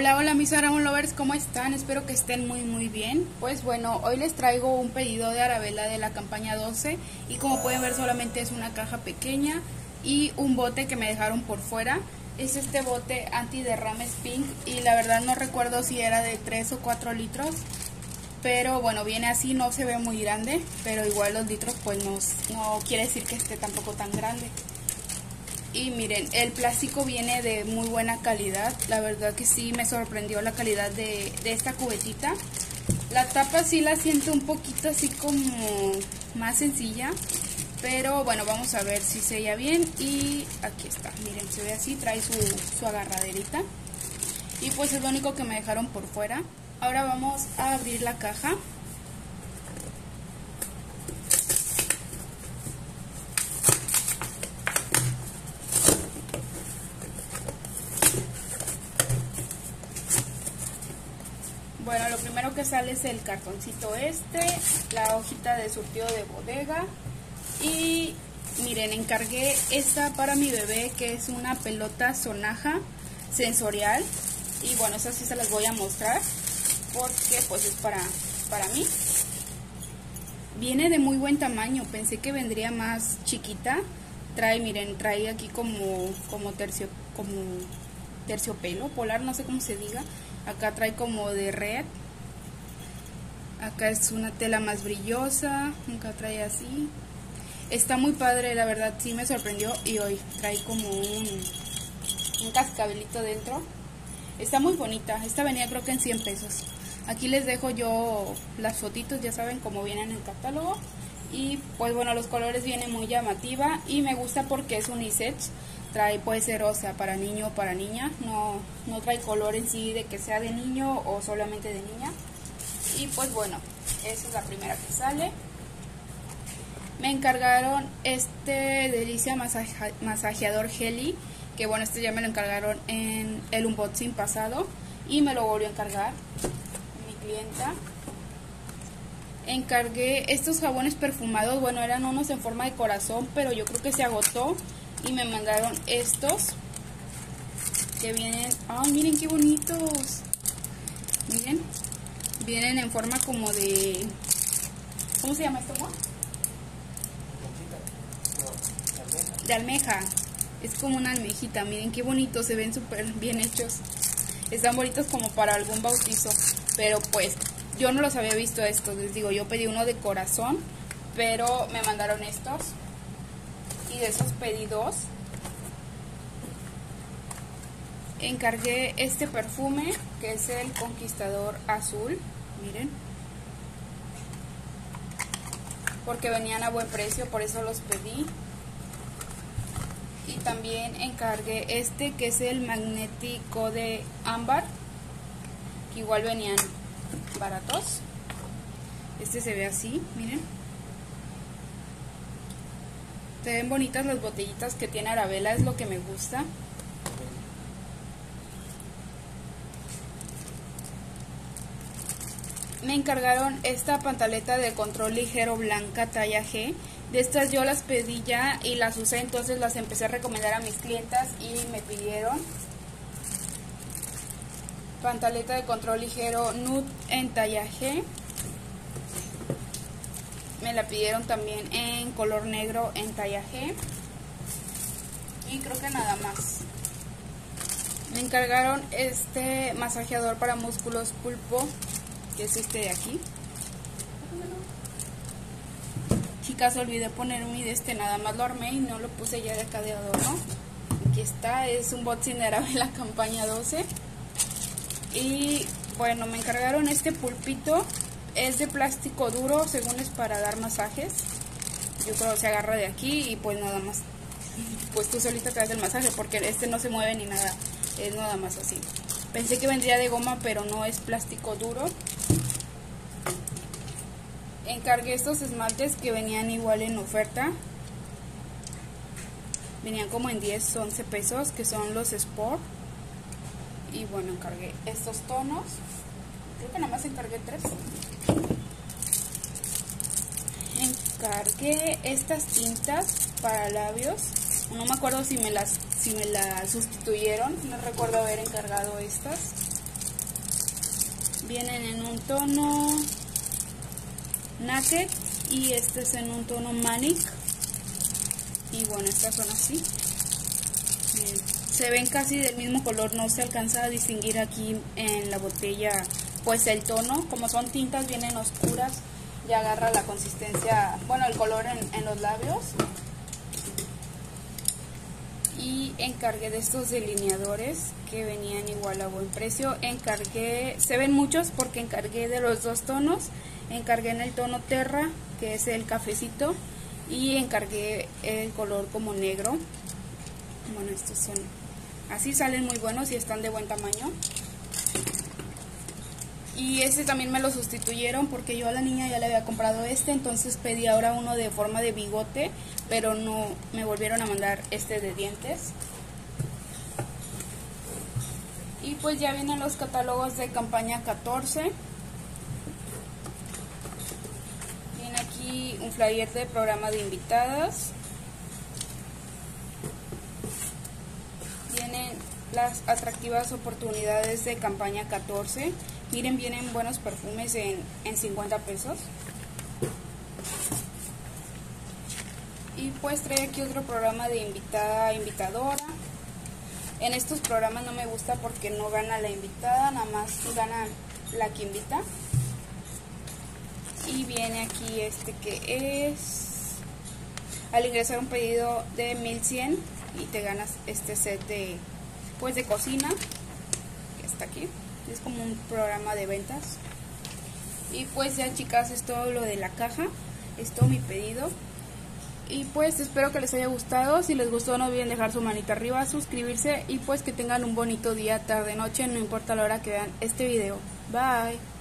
Hola, hola mis Aramon Lovers, ¿cómo están? Espero que estén muy muy bien. Pues bueno, hoy les traigo un pedido de Arabella de la campaña 12 y como pueden ver solamente es una caja pequeña y un bote que me dejaron por fuera. Es este bote anti-derrames pink y la verdad no recuerdo si era de 3 o 4 litros. Pero bueno, viene así, no se ve muy grande, pero igual los litros pues no, no quiere decir que esté tampoco tan grande. Y miren, el plástico viene de muy buena calidad. La verdad que sí me sorprendió la calidad de, esta cubetita. La tapa sí la siento un poquito así como más sencilla. Pero bueno, vamos a ver si sella bien. Y aquí está, miren, se ve así, trae su, su agarraderita. Y pues es lo único que me dejaron por fuera. Ahora vamos a abrir la caja. Bueno, lo primero que sale es el cartoncito este, la hojita de surtido de bodega y miren, encargué esta para mi bebé que es una pelota sonaja sensorial y bueno, esa sí se las voy a mostrar porque pues es para, para mí. Viene de muy buen tamaño, pensé que vendría más chiquita. Trae, miren, trae aquí como, como, tercio, como terciopelo polar, no sé cómo se diga. Acá trae como de red. Acá es una tela más brillosa. Acá trae así. Está muy padre, la verdad, sí me sorprendió. Y hoy trae como un, un cascabelito dentro. Está muy bonita. Esta venía creo que en 100 pesos. Aquí les dejo yo las fotitos, ya saben cómo viene en el catálogo. Y pues bueno, los colores vienen muy llamativa y me gusta porque es unisex trae puede ser o sea para niño o para niña no, no trae color en sí de que sea de niño o solamente de niña y pues bueno esa es la primera que sale. Me encargaron este delicia masajeador Heli que bueno este ya me lo encargaron en el unboxing pasado y me lo volvió a encargar mi clienta. Encargué estos jabones perfumados. Bueno eran unos en forma de corazón pero yo creo que se agotó y me mandaron estos que vienen, ay miren qué bonitos, miren, vienen en forma como de, ¿cómo se llama esto? De almeja, es como una almejita, miren qué bonitos, se ven súper bien hechos, están bonitos como para algún bautizo, pero pues yo no los había visto estos, les digo, yo pedí uno de corazón, pero me mandaron estos, y de esos pedidos encargué este perfume que es el conquistador azul miren. Porque venían a buen precio por eso los pedí. Y también encargué este que es el magnético de ámbar que igual venían baratos. Este se ve así miren. Se ven bonitas las botellitas que tiene Arabella, es lo que me gusta. Me encargaron esta pantaleta de control ligero blanca talla G. De estas yo las pedí ya y las usé, entonces las empecé a recomendar a mis clientas y me pidieron. Pantaleta de control ligero nude en talla G me la pidieron también en color negro en talla G y creo que nada más me encargaron este masajeador para músculos pulpo que es este de aquí chicas olvidé poner mi de este nada más lo armé y no lo puse ya de acá de adorno aquí está es un boxinera de la campaña 12 y bueno me encargaron este pulpito es de plástico duro, según es para dar masajes. Yo creo que se agarra de aquí y pues nada más. Pues tú solita te das el masaje porque este no se mueve ni nada. Es nada más así. Pensé que vendría de goma, pero no es plástico duro. Encargué estos esmaltes que venían igual en oferta. Venían como en 10, 11 pesos, que son los Sport. Y bueno, encargué estos tonos. Creo que nada más encargué tres. Encargué estas tintas para labios. No me acuerdo si me las si me las sustituyeron. No recuerdo haber encargado estas. vienen en un tono naked y este es en un tono manic. Y bueno estas son así se ven casi del mismo color no se alcanza a distinguir aquí en la botella pues el tono. Como son tintas vienen oscuras ya agarra la consistencia bueno el color en, en los labios. Y encargué de estos delineadores que venían igual a buen precio. Encargué se ven muchos porque encargué de los dos tonos encargué en el tono terra que es el cafecito y encargué el color como negro. Bueno estos son así salen muy buenos y están de buen tamaño. Y este también me lo sustituyeron porque yo a la niña ya le había comprado este entonces pedí ahora uno de forma de bigote pero no me volvieron a mandar este de dientes. Y pues ya vienen los catálogos de campaña 14 un flyer de programa de invitadas. Vienen las atractivas oportunidades de campaña 14. Miren, vienen buenos perfumes en, en 50 pesos. Y pues trae aquí otro programa de invitada, invitadora. En estos programas no me gusta porque no gana la invitada, nada más gana la que invita y viene aquí este que es al ingresar un pedido de 1100 y te ganas este set de pues de cocina que está aquí. Es como un programa de ventas. Y pues ya chicas es todo lo de la caja es todo mi pedido. Y pues espero que les haya gustado. Si les gustó no olviden dejar su manita arriba suscribirse y pues que tengan un bonito día tarde noche no importa la hora que vean este video. Bye